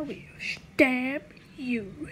I will stab you.